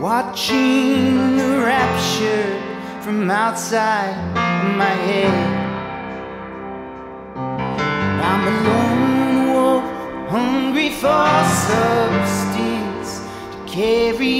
Watching the rapture from outside my head. I'm a lone wolf, hungry for substance to carry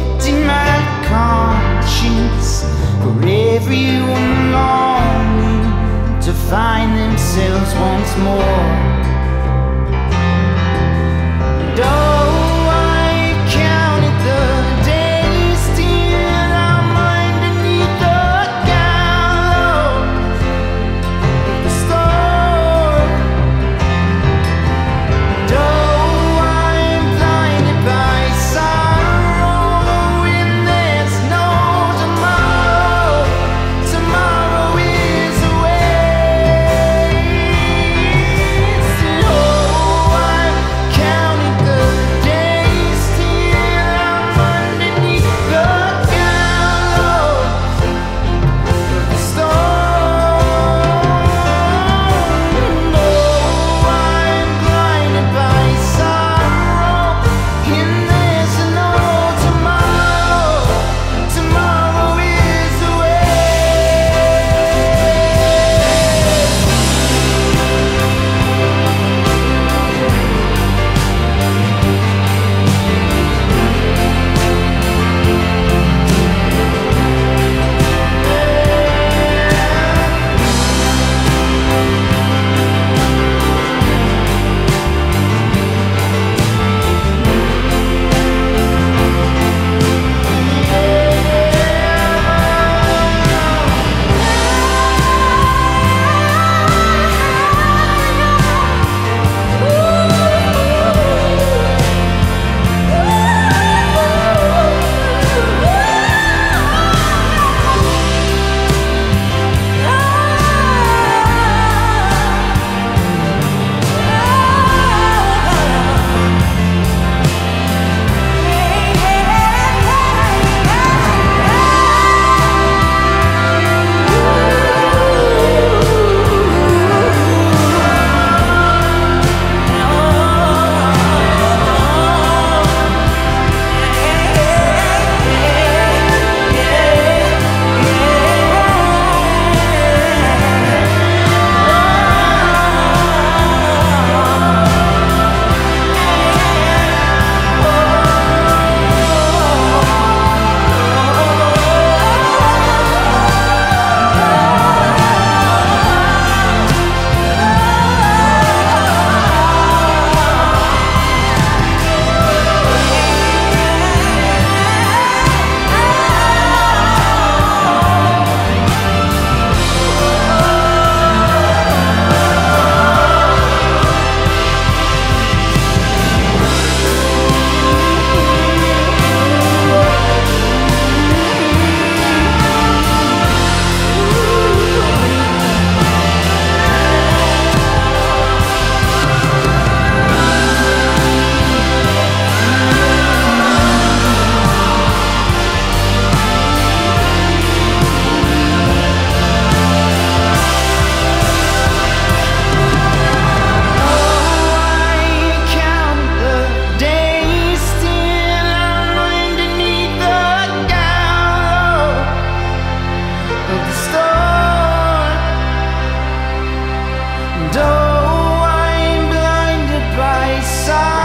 protecting my conscience for every woman longing to find themselves once more. passar.